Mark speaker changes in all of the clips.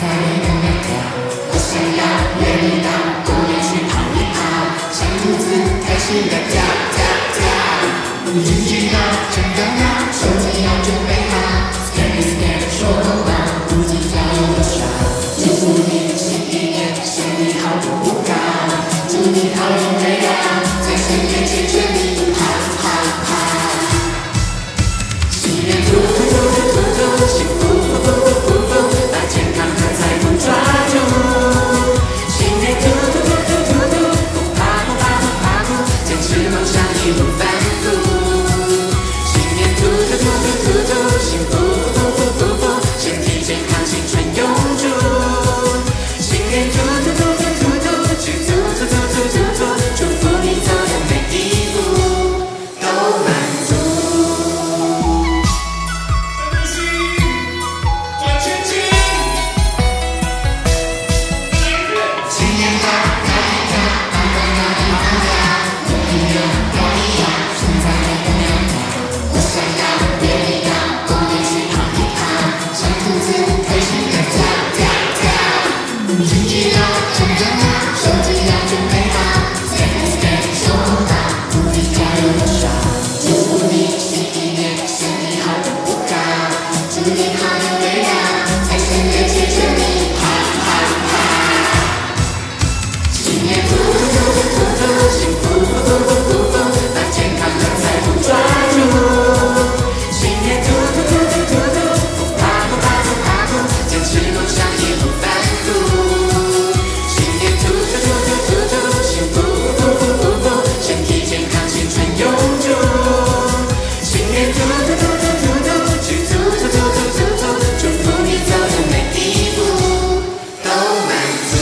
Speaker 1: 跳跳跳我想要约你到公园去跑一跑小兔子开的跳嘟嘟嘟嘟嘟嘟去走走走走走走祝福你走的每一步都满足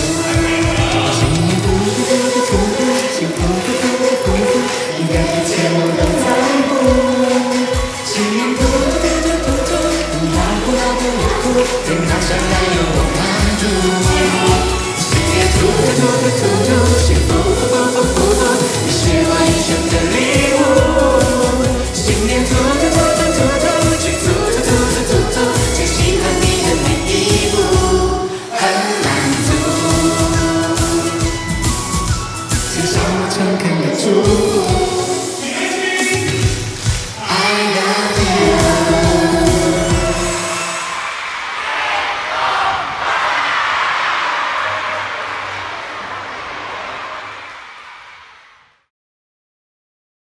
Speaker 1: 幸福都在乎不 잠깐 가줘